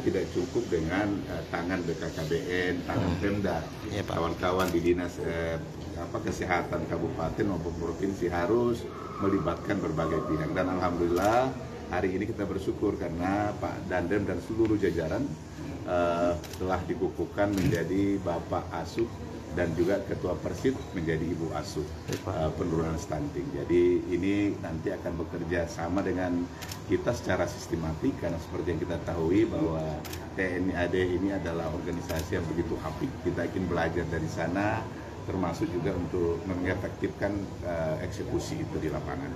tidak cukup dengan eh, tangan BKKBN, tangan Pemda, Iya, Pak. kawan-kawan di dinas eh, apa kesehatan kabupaten maupun provinsi harus melibatkan berbagai pihak. Dan alhamdulillah hari ini kita bersyukur karena Pak Dandem dan seluruh jajaran eh, telah dikukuhkan menjadi Bapak Asuh dan juga Ketua Persid menjadi Ibu Asuh eh, penurunan stunting. Jadi ini nanti akan bekerja sama dengan kita secara sistematik karena seperti yang kita tahu bahwa TNI AD ini adalah organisasi yang begitu apik. Kita ingin belajar dari sana termasuk juga untuk mengefektifkan eh, eksekusi itu di lapangan.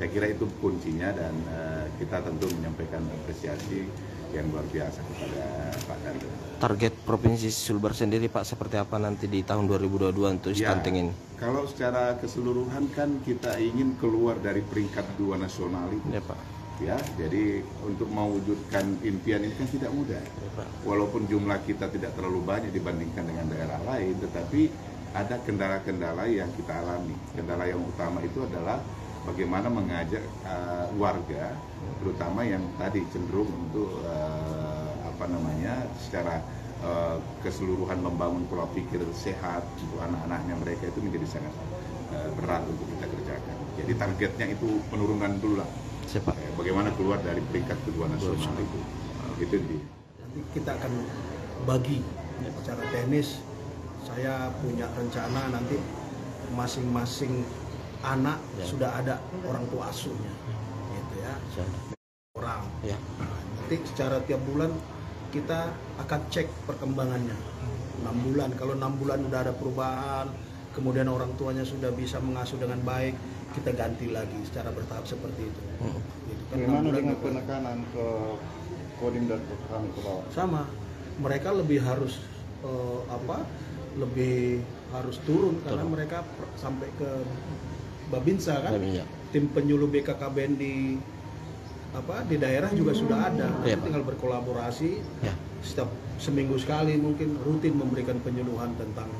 Saya kira itu kuncinya dan eh, kita tentu menyampaikan apresiasi yang luar biasa kepada Pak Dandem. Target Provinsi Sulbar sendiri Pak seperti apa nanti di tahun 2022 untuk Ya, stunting ini? Kalau secara keseluruhan kan kita ingin keluar dari peringkat dua nasional itu. Ya Pak. Ya, jadi untuk mewujudkan impian ini kan tidak mudah. Ya. Walaupun jumlah kita tidak terlalu banyak dibandingkan dengan daerah lain, tetapi ada kendala-kendala yang kita alami. Kendala yang utama itu adalah bagaimana mengajak uh, warga, terutama yang tadi cenderung untuk uh, apa namanya, secara uh, keseluruhan membangun pola pikir sehat untuk anak-anaknya mereka itu menjadi sangat uh, berat untuk kita kerjakan. Jadi targetnya itu penurunan dulu lah. Siapa? Bagaimana keluar dari peringkat kedua nasional itu itu dia nanti kita akan bagi secara teknis saya punya rencana nanti masing-masing anak Ya. sudah ada orang tua asuhnya gitu ya. Orang. Ya. Nah, nanti secara tiap bulan kita akan cek perkembangannya. Enam bulan. Kalau enam bulan udah ada perubahan kemudian orang tuanya sudah bisa mengasuh dengan baik kita ganti lagi secara bertahap seperti itu. Hmm. Gitu kan, dengan penekanan ke kodim dan program ke bawah? sama. Mereka lebih harus eh, apa lebih harus turun karena Turun. mereka sampai ke Babinsa kan Ya. tim penyuluh BKKBN di apa di daerah juga sudah ada Pak. tinggal berkolaborasi Ya. setiap seminggu sekali mungkin rutin memberikan penyuluhan tentang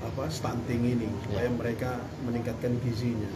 apa stunting ini supaya mereka meningkatkan gizinya